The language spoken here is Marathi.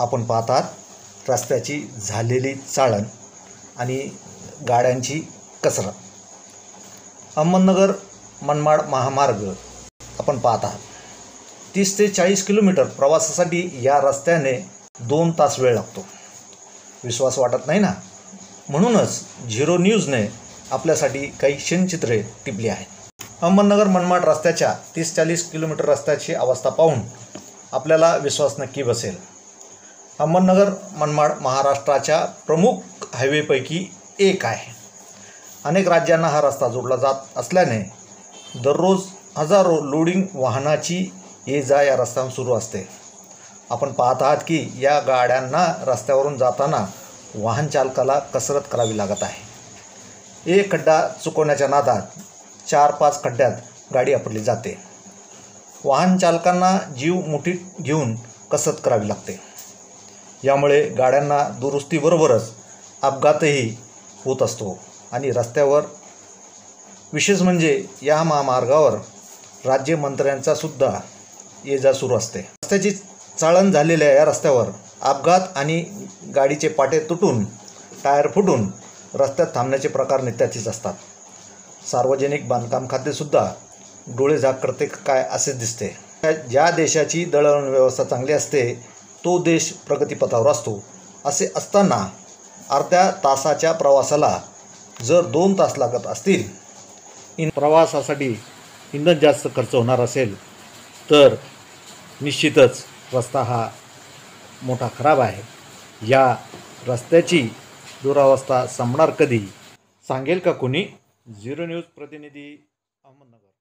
आपण पाहतात रस्त्याची झालेली चाळण आणि गाड्यांची कसरत. अहमदनगर मनमाड महामार्ग आपण पाहत. आहात तीस ते चाळीस किलोमीटर प्रवासासाठी या रस्त्याने दोन तास वेळ लागतो. विश्वास वाटत नाही ना? म्हणूनच झिरो न्यूजने आपल्यासाठी काही क्षणचित्रे टिपली आहेत. अहमदनगर मनमाड रस्त्याच्या तीस चाळीस किलोमीटर रस्त्याची अवस्था पाहून आपल्याला विश्वास नक्की बसेल. अहमदनगर मनमाड महाराष्ट्राच्या प्रमुख हायवेपैकी एक आहे. अनेक राज्यांना हा रस्ता जोडला जात असल्याने दररोज हजारो लोडिंग वाहनाची ये जा या रस्त्यावर सुरू असते. आपण पाहत आहात की या गाड्यांना रस्त्यावरून जाताना वाहन चालकाला कसरत करावी लागत आहे. एक खड्डा चुकवण्याच्या नादात चार पाच खड्ड्यात गाडी आपली जाते. वाहन चालकांना जीव मुठीत घेऊन कसरत करावी लागते. यामुळे गाड्यांना दुरुस्तीबरोबरच अपघातही होत असतो. आणि रस्त्यावर विशेष म्हणजे या महामार्गावर राज्यमंत्र्यांचा सुद्धा ये जा सुरू असते. रस्त्याची चाळण झालेल्या या रस्त्यावर अपघात आणि गाडीचे पाटे तुटून टायर फुटून रस्त्यात थांबण्याचे प्रकार नित्याचीच असतात. सार्वजनिक बांधकाम खातेसुद्धा डोळे झाक करते काय असे दिसते. ज्या देशाची दळणव्यवस्था चांगली असते तो देश प्रगतीपथावर असतो असे असताना अर्ध्या तासाच्या प्रवासाला जर दोन तास लागत असतील इन प्रवासासाठी इंधन जास्त खर्च होणार असेल तर निश्चितच रस्ता हा मोठा खराब आहे. या रस्त्याची दुरावस्था संपणार कधी? सांगेल का कुणी? झिरो न्यूज प्रतिनिधी अहमदनगर.